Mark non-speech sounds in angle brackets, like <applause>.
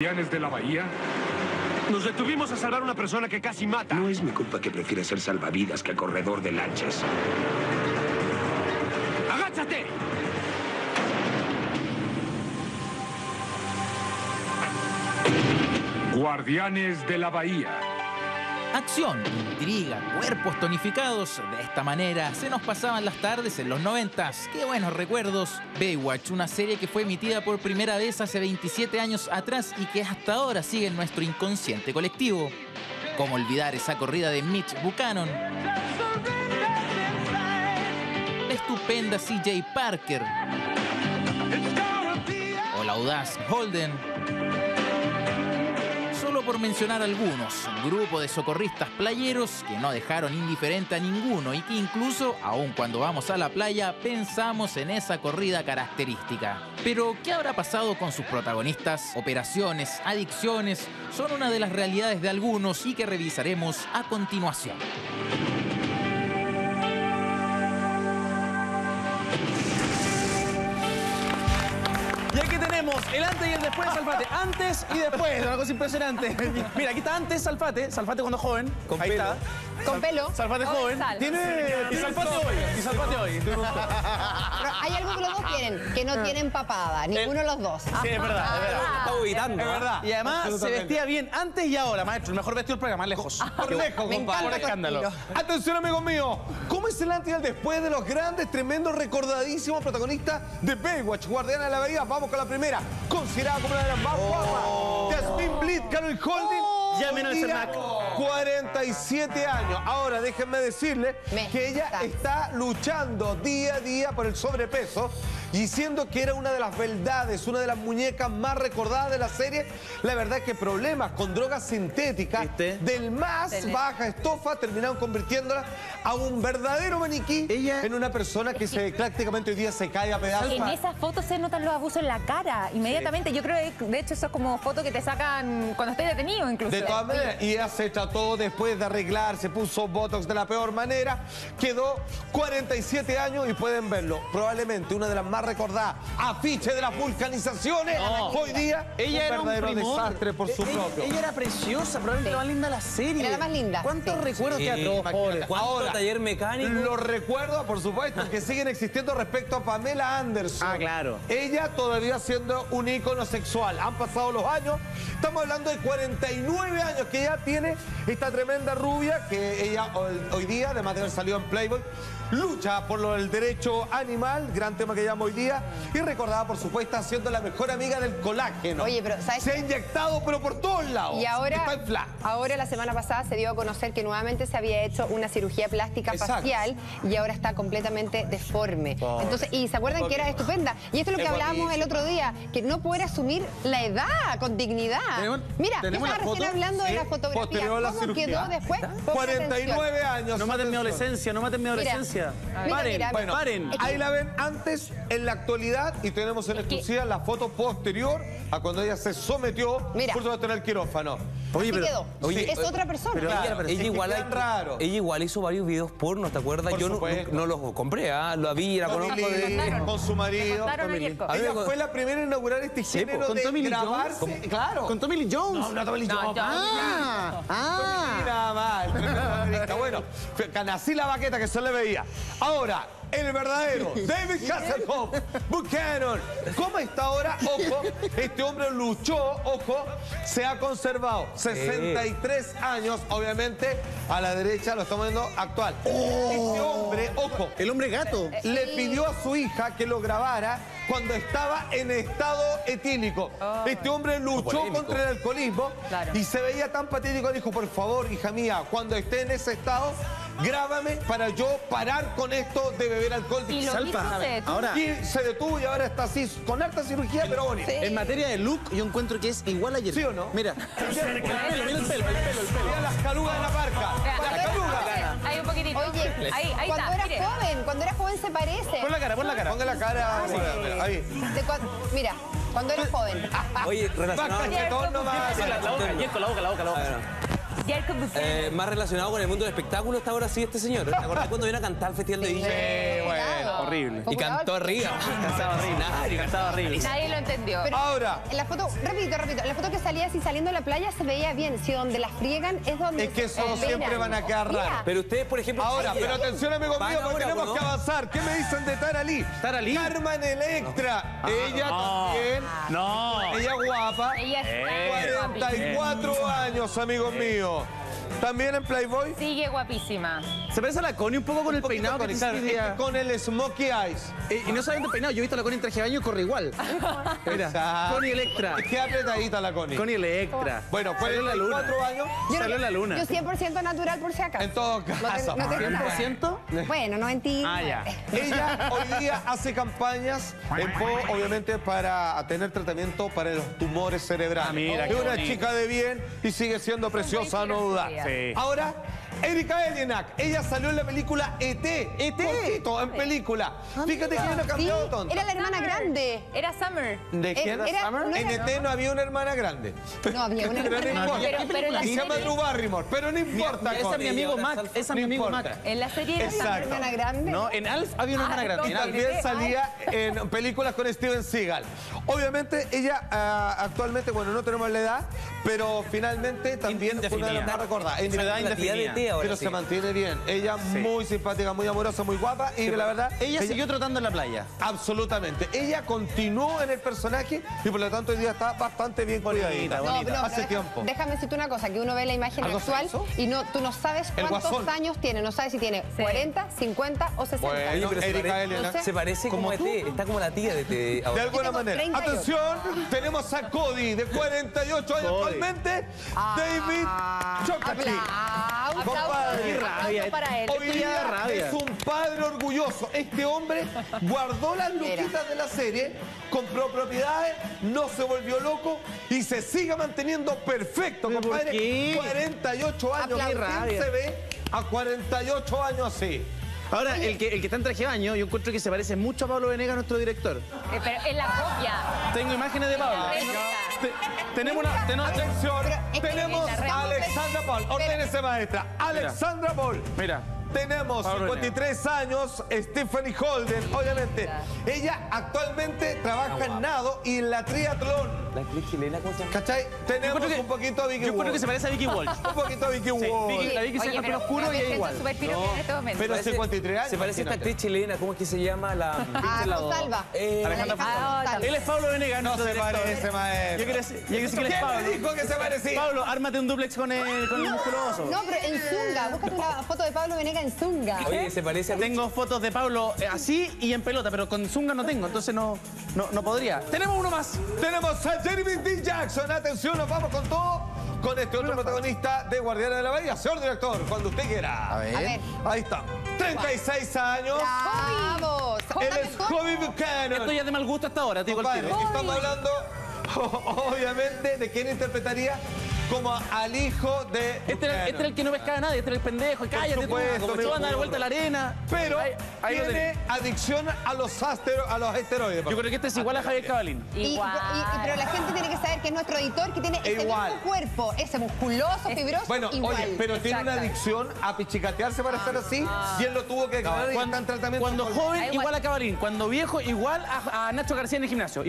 guardianes de la bahía? Nos detuvimos a salvar a una persona que casi mata. No es mi culpa que prefiera ser salvavidas que corredor de lanchas. ¡Agáchate! Guardianes de la bahía. Acción, intriga, cuerpos tonificados. De esta manera se nos pasaban las tardes en los noventas. Qué buenos recuerdos. Baywatch, una serie que fue emitida por primera vez hace 27 años atrás y que hasta ahora sigue en nuestro inconsciente colectivo. ¿Cómo olvidar esa corrida de Mitch Buchanan? La estupenda CJ Parker. O la audaz Holden por mencionar algunos, un grupo de socorristas playeros que no dejaron indiferente a ninguno y que incluso, aun cuando vamos a la playa, pensamos en esa corrida característica. Pero, ¿qué habrá pasado con sus protagonistas? Operaciones, adicciones, son una de las realidades de algunos y que revisaremos a continuación. Aquí tenemos el antes y el después de Salfate. Antes y después, una cosa impresionante. <laughs> Mira, aquí está antes Salfate, Salfate cuando joven. Ahí está. Con pelo. Salfate Hoy joven. sal. Tiene. Y Salfate hoy. Y Salfate hoy. Pero hay algo que los dos tienen, que no tienen papada, ninguno de los dos. Ah. Sí, es verdad, es verdad. Está ubicando. Es verdad. Y además se vestía bien antes y ahora, maestro. El mejor vestido del programa, lejos. Por lejos, Me compadre. encanta Por tu escándalo. estilo. Atención, amigos míos. ¿Cómo es el antes y el después de los grandes, tremendos, recordadísimos protagonistas de Baywatch, Guardiana de la Bahía? Vamos con la primera. Considerada como una de las más guapas. Jasmine Bleed, Carol Holding. Llamen al Cernac. 47 años. Ahora, déjenme decirle Me que ella está luchando día a día por el sobrepeso y siendo que era una de las verdades, una de las muñecas más recordadas de la serie, la verdad es que problemas con drogas sintéticas ¿Viste? del más baja estofa terminaron convirtiéndola a un verdadero maniquí Ella- en una persona que se, prácticamente hoy día se cae a pedazos. En esas fotos se notan los abusos en la cara, inmediatamente. Yo creo que de hecho eso es como foto que te sacan cuando estés detenido incluso. De todas maneras, y ella se trató después de arreglar, se puso Botox de la peor manera, quedó 47 años y pueden verlo. Probablemente una de las más recordadas afiches de las vulcanizaciones. Hoy día, Ella un era un verdadero primor. desastre por su Ella- propio. Ella era preciosa, probablemente la más linda de la serie. Era la más linda, ¿Cuántos sí. recuerdos que atroz, pobre? ¿Cuánto Ahora, taller mecánico? Los recuerdos, por supuesto, que siguen existiendo respecto a Pamela Anderson. Ah, claro. Ella todavía siendo un ícono sexual. Han pasado los años. Estamos hablando de 49 años que ella tiene esta tremenda rubia que ella hoy, día, además de haber salido en Playboy, lucha por lo del derecho animal, gran tema que llama hoy día, y recordada, por supuesto, siendo la mejor amiga del colágeno. Oye, pero, ¿sabes Se ha inyectado, pero por todos lados. Y ahora, Está ahora la semana pasada se dio a conocer que nuevamente se había hecho una cirugía plástica Exacto. facial y ahora está completamente deforme. Entonces, y se acuerdan que era estupenda. Y esto es lo que Es hablábamos el otro día, que no poder asumir la edad con dignidad. ¿Tenemos- Mira, yo tenemos estaba recién hablando de la fotografía. la ¿Cómo quedó después? Pongan 49 años. No maten mi adolescencia, no maten mi adolescencia. Mira, Paren, mira, Bueno, paren. Es ahí la ven antes, en la actualidad, y tenemos en exclusiva la foto posterior a cuando ella se sometió, Mira. por supuesto, en el quirófano. Oye, pero- quedó. oye, es otra persona. pero- Claro, ella, es igual raro. ella igual hizo varios videos porno, ¿te acuerdas? Por Yo no, los compré, ¿ah? Lo vi, la Con conozco de... con su marido. Ella fue la primera en inaugurar este género con de Tommy Lee grabarse. Jones. Claro. Con Tommy Lee Jones. No, no Tommy Lee Jones. Ah, ah. Bueno, así la baqueta que se le veía. Ahora, el verdadero <laughs> David Hasselhoff, Buchanan. ¿Cómo está ahora? Ojo, este hombre luchó, ojo, se ha conservado 63 años, obviamente, a la derecha lo estamos viendo actual. Este hombre, ojo, El hombre gato. le pidió a su hija que lo grabara cuando estaba en estado etílico. Este hombre luchó Polémico. contra el alcoholismo Claro. y se veía tan patético. Dijo, por favor, hija mía, cuando esté en ese estado, grábame para yo parar con esto de beber alcohol. Y lo Salpa. hizo, se detuvo. Ahora, Y se detuvo y ahora está así, con harta cirugía, pero bonito. en materia de look, yo encuentro que es igual ayer. ¿Sí o no? Mira. El pelo, mira el pelo, el pelo, el pelo. Mira las calugas de la parca. Las calugas. Hay un poquitito. Oye, ahí, ahí cuando está. mire. joven, joven se parece. Pon la cara, pon la cara. Ponga la cara. mira, mira, ahí. De cua- mira, cuando era joven. <laughs> Oye, relacionado... nomás. La boca, la boca, la boca, la boca. Jacob Buchanan. Eh, más relacionado con el mundo del espectáculo está ahora sí este señor. ¿Te acordás cuando vino a cantar al Festival de Villa? Eh, bueno, horrible. Y cantó arriba. <laughs> Cantaba horrible. Cantaba horrible. Nadie lo entendió. Pero Ahora. En la foto, repito, repito, en la foto que salía así saliendo de la playa se veía bien. Si donde la friegan es donde. Es que eso se siempre van a quedar raros. Pero ustedes, por ejemplo... Ahora, pero atención amigos míos, porque ahora, tenemos ¿no? que avanzar. ¿Qué me dicen de Taralí? ¿Taralí? Carmen Electra. Ella no. también. No. Ella guapa. Ella es Eh, 44 años, amigos míos. También en Playboy. Sigue guapísima. Se parece a la Connie un poco con el peinado con, día. este con el Smokey Eyes. Eh, y no solamente el peinado, yo he visto a la Connie en traje de baño y corre igual. <laughs> Mira. Connie Electra. Qué apretadita la Connie. Connie Electra. Bueno, Salió en la luna. 44 años. yo- Salió en la luna. Yo 100% natural por si acaso. En todo No te- caso. no te- ¿100%? Bueno, 90. Ah, ya. Ella hoy día hace campañas en po, obviamente, para tener tratamiento para los tumores cerebrales. Ah, mira, es qué una bonito. chica de bien y sigue siendo preciosa, no duda. Sí. Ahora, Erika Elienak, ella salió en la película ET. ET. Cortito, en película. Fíjate que no ha Sí, cambiado tonto. era la hermana grande. Era Summer. ¿De quién? Era- no en era- ET no había una hermana grande. No había una <laughs> Pero hermana grande. Pero- pero la y se llama Drew Barrymore, pero no importa. Esa es mi amigo Mac. Esa es mi amigo. Mac. En la serie era Exacto. Summer. hermana grande. No, en Alf había una hermana grande. Y en Alf. también salía en películas con Steven Seagal. Obviamente, ella ah, actualmente, bueno, no tenemos la edad, pero finalmente también fue una de las más recordadas. En edad edad indefinida. T ahora pero sí. se mantiene bien. Ella muy simpática, muy amorosa, muy guapa y la verdad... Ella siguió trotando en la playa. Absolutamente. Ella continuó en el personaje y por lo tanto hoy día está bastante bien cuidadita. No, Hace tiempo. Déjame decirte una cosa, que uno ve la imagen ¿Algo actual y no, tú no sabes cuántos años tiene, no sabes si tiene 40, 50 o 60. Bueno, pero Erika parece, Elena. se parece como, tú. ET. Está como la tía de ET De alguna manera. 38. Atención, tenemos a Cody, de 48 años Cody. actualmente. David Chocachi. Compadre. Qué rabia. Aplauso para él. Hoy día rabia. es un padre orgulloso. Este hombre guardó las luquitas de la serie, compró propiedades, no se volvió loco y se sigue manteniendo perfecto, ¿Pero por compadre. qué? 48 años. ¿Quién rabia. se ve a 48 años así? Ahora, el que, el que está en traje de baño, yo encuentro que se parece mucho a Pablo Venegas, nuestro director. Eh, pero es la copia. Tengo imágenes de Pablo. La réplica. Te- tenemos una. tenemos- Atención, Pero tenemos a Alexandra Paul. Ordénese, maestra. Alexandra Paul. Mira. Tenemos Pablo 53 años, Stephanie Holden, obviamente. Ella actualmente trabaja en nado y en la triatlón. La actriz chilena, ¿cómo se llama? ¿Cachai? Tenemos que- un poquito a Vicky Yo encuentro que Walsh. se parece a Vicky <laughs> Walsh. Un poquito a Vicky Walsh. La Vicky se pelo oscuro y es igual. este. Pero 53 años. Se parece a esta actriz chilena, ¿cómo es que se llama? La... Ah, la Rosalba. Eh, Alejandra Fontana. Él es Pablo Venegas, No se parece, maestro. Yo decir que es ¿Quién Pablo. dijo que se parecía? Pablo, ármate un duplex con el, con el musculoso. No, pero en Zunga. Búscate una foto de Pablo Venegas en Zunga. Oye, se parece a... Tengo fotos de Pablo eh, así y en pelota, pero con zunga no tengo, entonces no, no, no podría. Tenemos uno más. Tenemos a Jeremy D. Jackson. Atención, nos vamos con todo. Con este otro protagonista de Guardianes de la Bahía. Señor director, cuando usted quiera. A ver. Ahí está. 36 años. ¡Vamos! Él es Kobe Esto Buchanan. ya es de mal gusto hasta ahora, te digo el estamos hablando, <laughs> obviamente, de quién interpretaría como al hijo de Este era, este era el que no pescaba a nadie, este era el pendejo. y Cállate, tú, supuesto, tú andas de burro. vuelta a la arena. Pero Ahí- tiene adicción a los, astero- a los esteroides. Yo creo que este es igual a Javier Cabalín. Y- Igual. y- pero la gente tiene que saber que es nuestro editor que tiene ese Igual. mismo cuerpo, ese musculoso, fibroso, Bueno, igual. oye, pero tiene una adicción a pichicatearse para estar así y él lo tuvo que declarar y está en Cuando, tratamiento. cuando joven, Ah, igual. igual a Cabalín. Cuando viejo, igual a, a Nacho García en el gimnasio.